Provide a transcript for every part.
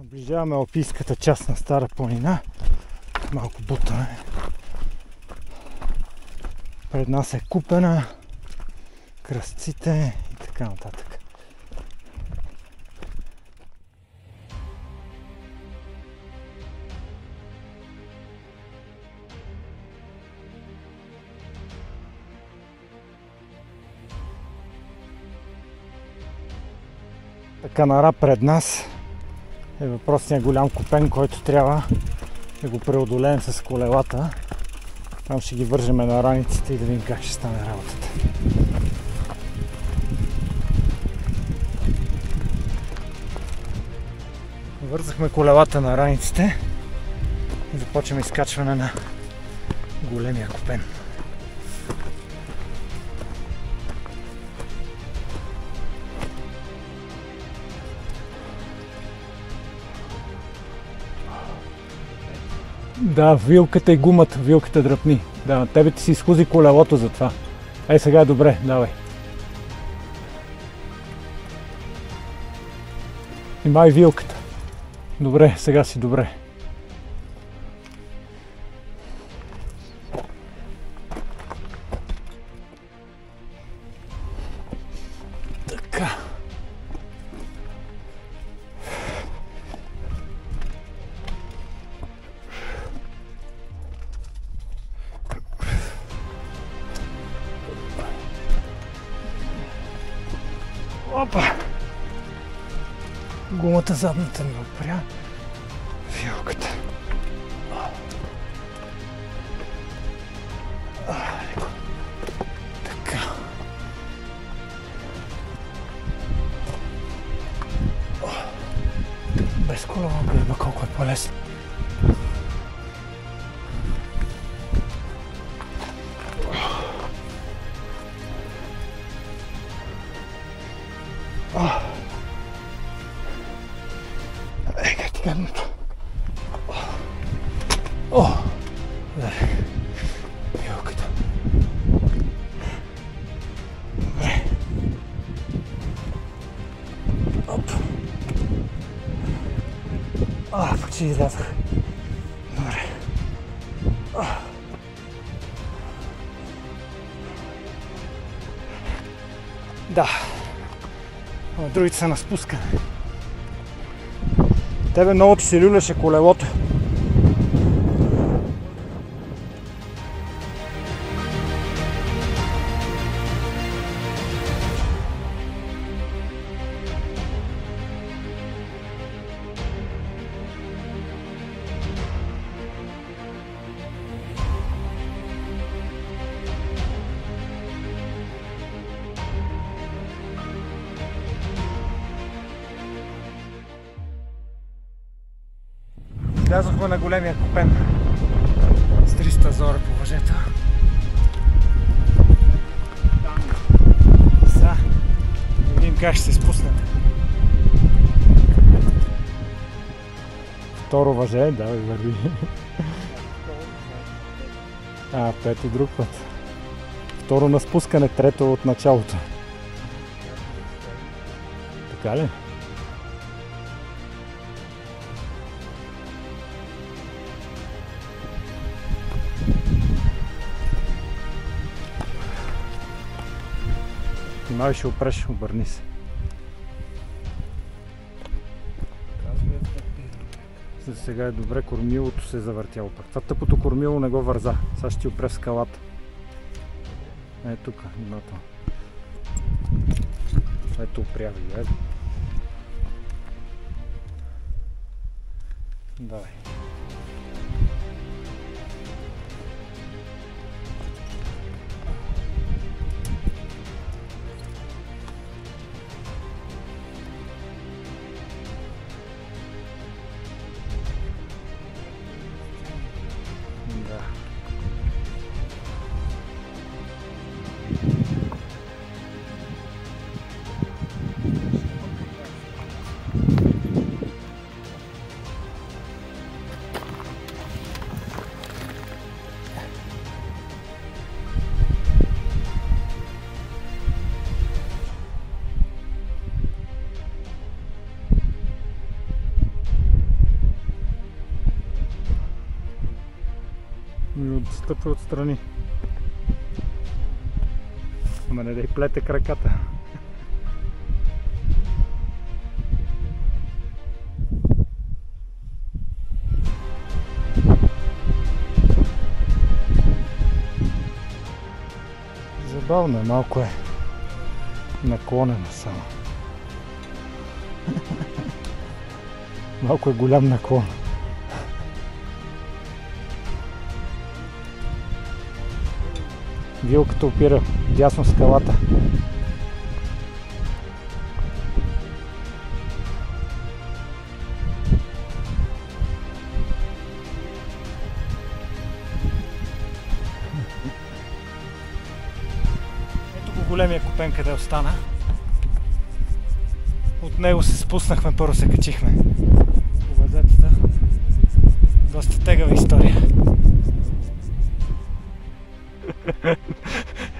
Продължаваме алпийската част на Стара планина. Малко бутаме. Пред нас е купена, кръстците и така нататък. Така нара пред нас е въпросният голям купен, който трябва да го преодолеем с колелата. Там ще ги вържеме на раниците и да видим как ще стане работата. Вързахме колелата на раниците и започваме изкачване на големия купен. Да, вилката и гумата, вилката дръпни. Да, тебе ти си изхузи колелото за това. Ей, сега е добре, давай. Имай вилката. Добре, сега си добре. Гумата задната ми опря. Вилката. Така. Без колова гледа колко е по-лесно. Ега гадното. О! Добре. Вилката. Добре. Оп. А, почти излязах. Добре. А. Да. Другите са на спускане. Тебе много ти се люляше колелото. Влязохме на големия купен с 300 зора по въжета. Да видим как ще се спуснем. Второ въже, да, върви. А, пето друг път. Второ на спускане, трето от началото. Така ли? Внимавай, ще опреш, обърни се. За сега е добре, кормилото се е завъртяло пък. Това тъпото кормило не го върза. Сега ще ти опре в скалата. Е, тук, внимателно. Ето опряви, ето. Давай. Стъпва отстрани. Ама не да й плете краката. Забавно е, малко е наклонено само. Малко е голям наклон. Вилката опира дясно скалата. Ето го големия купен къде остана. От него се спуснахме, първо се качихме. Обазетата. Доста тегава история.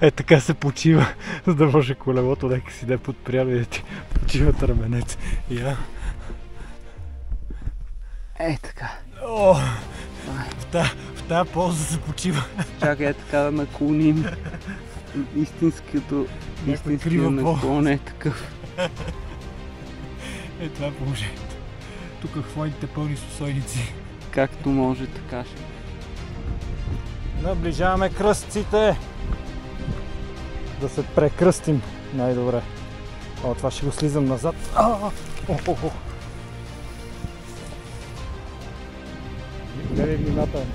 Е, така се почива, за да може колелото нека си да подпрява и да ти почива търменец. Я. Е, така. О, в тази в тази полза се почива. Чакай е така да наклоним. Истинското, истинския наклон е такъв. Е, това е положението. Тук хвоите пълни с усойници. Както може, така ще. Наближаваме кръстците. Да се прекръстим най-добре. О, това ще го слизам назад. А, о, о, о. Гледай внимателно.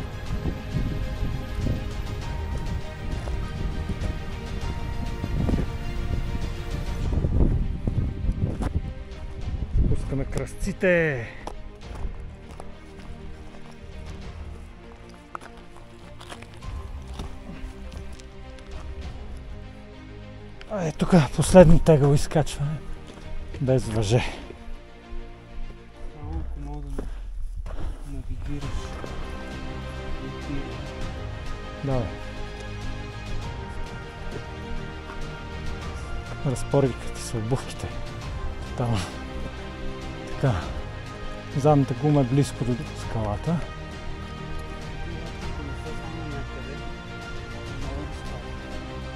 Пускаме кръстците. Е, тук последни тегъл изкачване. Без въже. Само ако мога да навигираш. Давай. Се обувките. Тотално. Така. Задната гума е близко до скалата.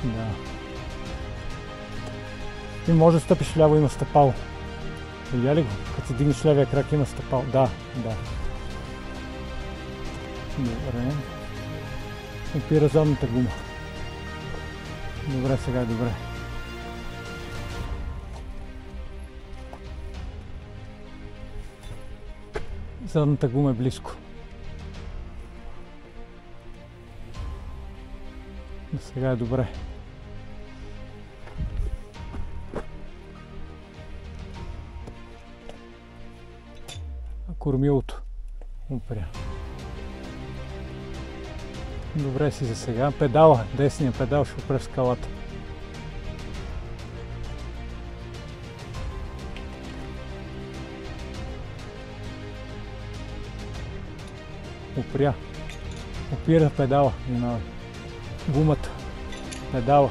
Да. Ти може да стъпиш ляво, има стъпало. Видя ли го? Като си дигнеш левия крак, има стъпало. Да, да. Добре. Опира задната гума. Добре, сега е добре. Задната гума е близко. Сега е добре. Кормилото опря. Добре си за сега. Педала, десния педал ще опре в скалата. Опря. Опира педала. Внимавай. Гумата. Педала.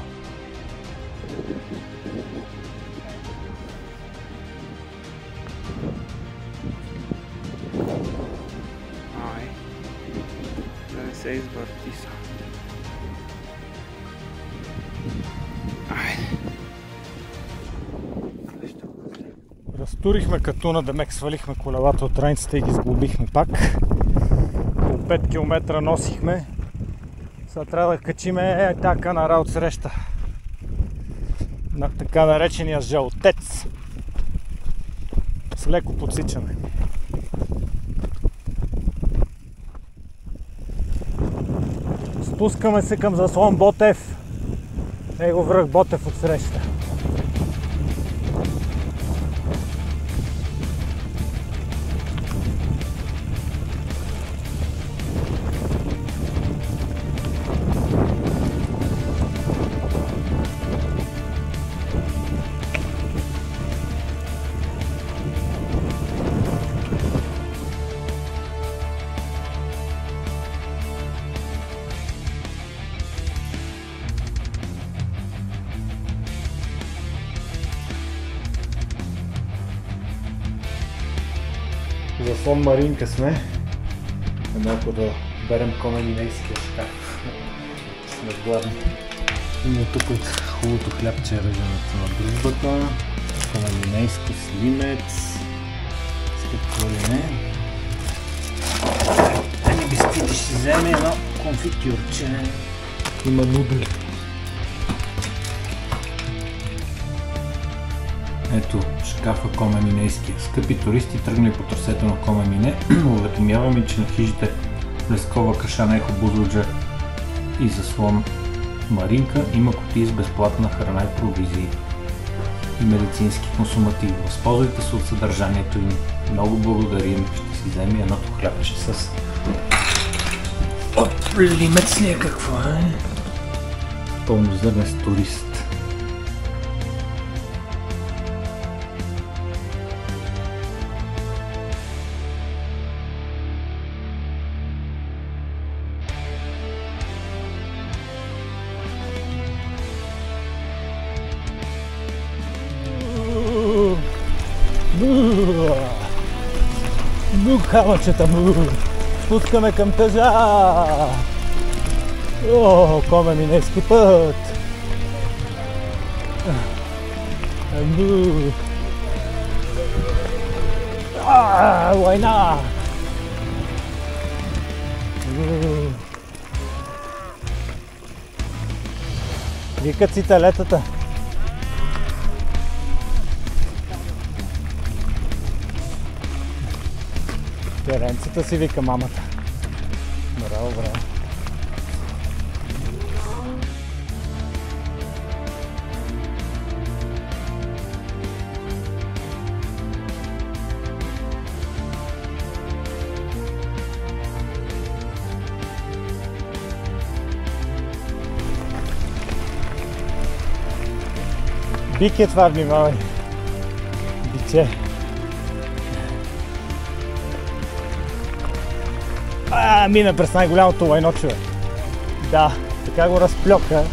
Ай. Разтурихме катуна да мек свалихме колелата от раницата и ги сглобихме пак. Около 5 км носихме. Сега трябва да качиме е така на раут среща. На така наречения жълтец. С леко подсичане. Спускаме се към заслон Ботев. Его връх Ботев от среща. Заслон Маринка сме. Е малко да берем комен и нейския шкаф. безгладни. Има тук от хубавото хлябче ръженото на дружбата. Камалинейско сливец. С какво ли не. Ами бисквити ще вземе едно конфитюрче. Има нудли. Ето, шкафа Коме Минейския. Скъпи туристи, тръгнали по трасето на Коме Мине, уведомяваме, че на хижите Лескова кашана Ехо Бузлуджа и заслон Маринка има кутии с безплатна храна и провизии и медицински консумативи. Възползвайте се от съдържанието им. Много благодарим. Ще си вземе едното хлябче с от лимец ли е какво е? Пълнозърнест турист. Ну, камъчета му! Спускаме към тъжа! О, коме минейски път! Ну! А, война! Викат си телетата. Теренцата си вика мамата. Браво, браво. Бик е това, внимавай. Биче. Мина през най-голямото лайно, човек. Да, така го разплёка.